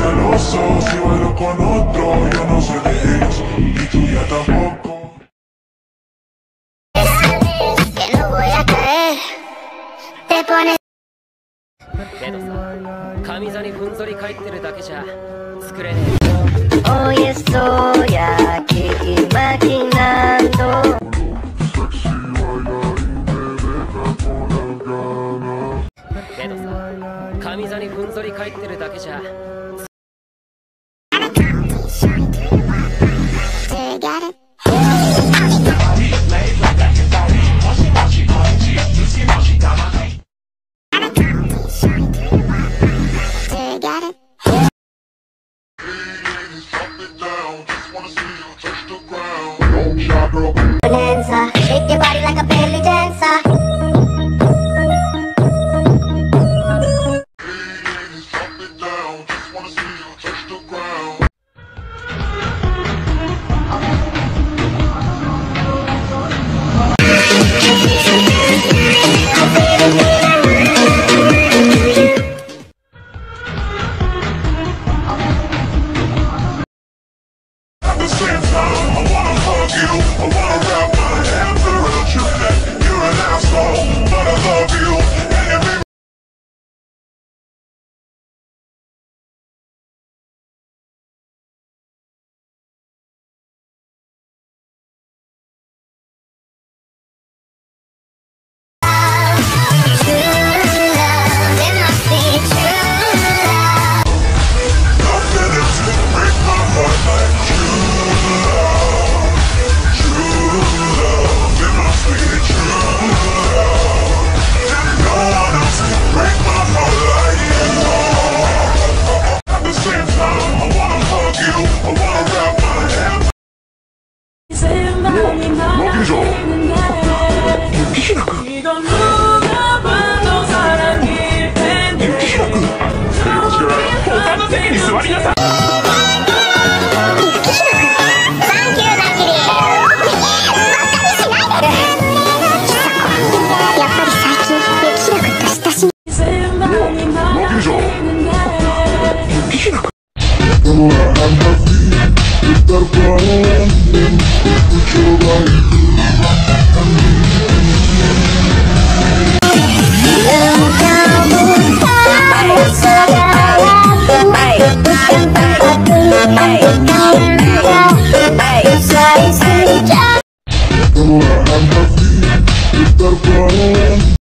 celoso si bailo con otro. Yo no sé de eso y tú ya tampoco. Que no voy a caer. Te pones けどさ上座にふんぞり返ってるだけじゃ作れねえおいしそう焼き巻きなんとけどさ上座にふんぞり返ってるだけじゃ Time, I wanna hug you. I wanna wrap my hands around your neck. You're an I'm Estar para